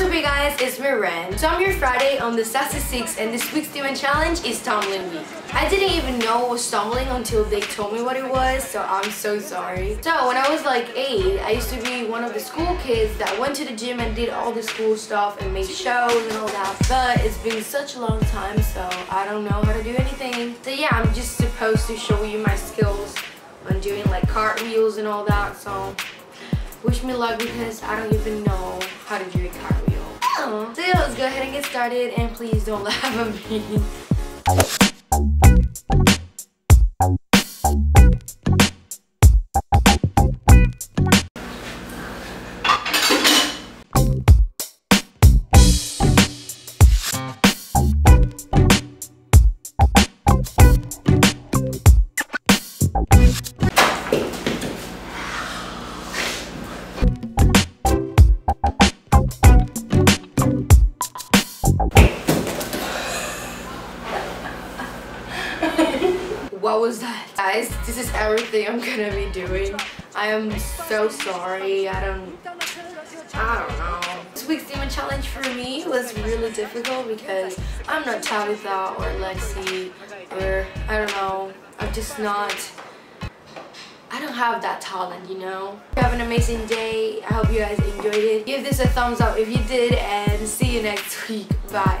What's up you guys, it's me Ren. So I'm here Friday on the Sassy 6 and this week's Demon Challenge is tumbling week. I didn't even know it was tumbling until they told me what it was, so I'm so sorry. So when I was like 8, I used to be one of the school kids that went to the gym and did all the school stuff and made shows and all that. But it's been such a long time, so I don't know how to do anything. So yeah, I'm just supposed to show you my skills on doing like cartwheels and all that, so wish me luck because I don't even know how to do a cartwheel. So yeah, let's go ahead and get started and please don't laugh at me. What was that? Guys, this is everything I'm gonna be doing. I am so sorry. I don't, I don't know. This week's demon challenge for me was really difficult because I'm not Tabitha or Lexi or I don't know. I'm just not, I don't have that talent, you know? Have an amazing day. I hope you guys enjoyed it. Give this a thumbs up if you did and see you next week. Bye.